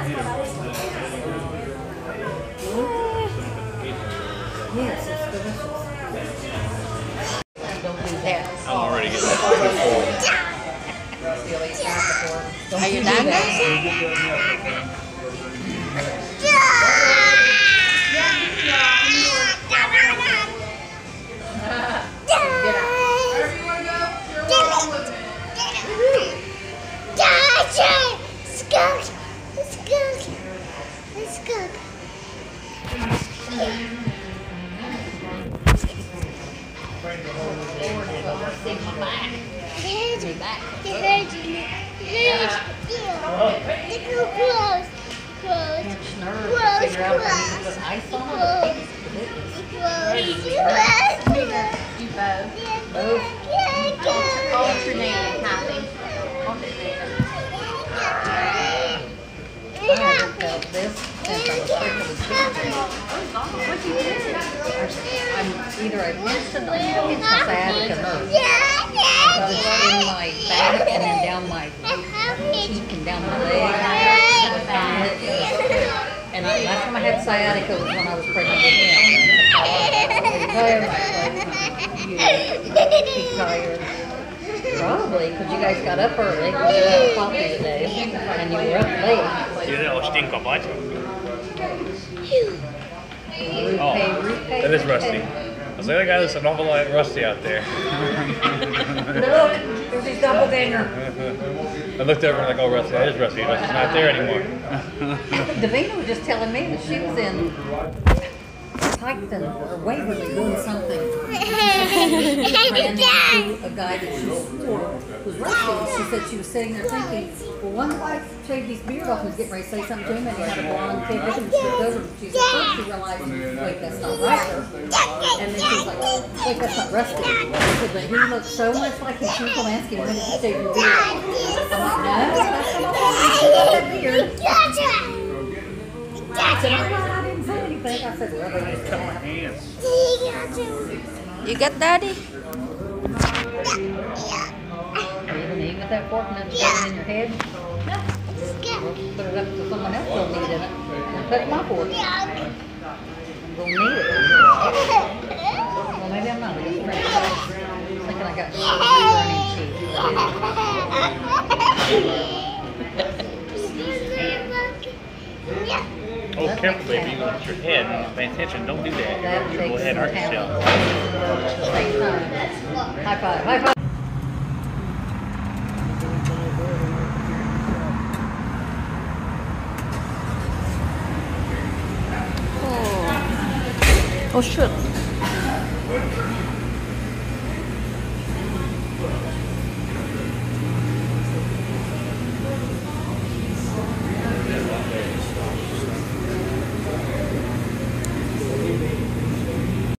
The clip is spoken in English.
Yes, it's delicious. Don't do that. I'm already getting Silly, it's not before. Don't Are you do It hurts. It hurts. It hurts. Look how close. Close. Close, close. Close. It's delicious. Close. Close. Do? I'm either I instantly pinch my back and then down my cheek and down my leg. And I, last time I had sciatica was when I was pregnant. Probably, because you guys got up early, you had coffee today, and you were up late. Oh, that is rusty. I was like, that guy looks an awful lot rusty out there. Look, there's his doppelganger. I looked over and like, oh, Rusty, that is Rusty. Rusty's not there anymore. Davina was just telling me that she was in Piketon or Waverly doing something. Ran into a guy that she swore was rusty. She said she was sitting there thinking, well, one wife shaved his beard off and was getting ready to say something to him, and he had a blonde kid with him. She looked over and she said, first she realized, wait, that's not Rusty. And then she was like, wait, that's not Rusty. She said, but he looked so much like him. She was going to ask him, when did you shave your beard? I'm like, no, that's not Rusty. She got that beard. I said, I'm glad I didn't say anything. I said, well, they used to have. You get daddy? You with that fork then shove in your head? Put it up to someone else will need it. Put my fork. I'm gonna need it. Well, maybe I'm not. I guess French fries. Thinking I got Oh, careful, baby. You hit your head. Pay attention. Don't do that. That You'll takes go ahead some and hurt yourself. talent. At the same time. High five, high five. Oh, oh shit.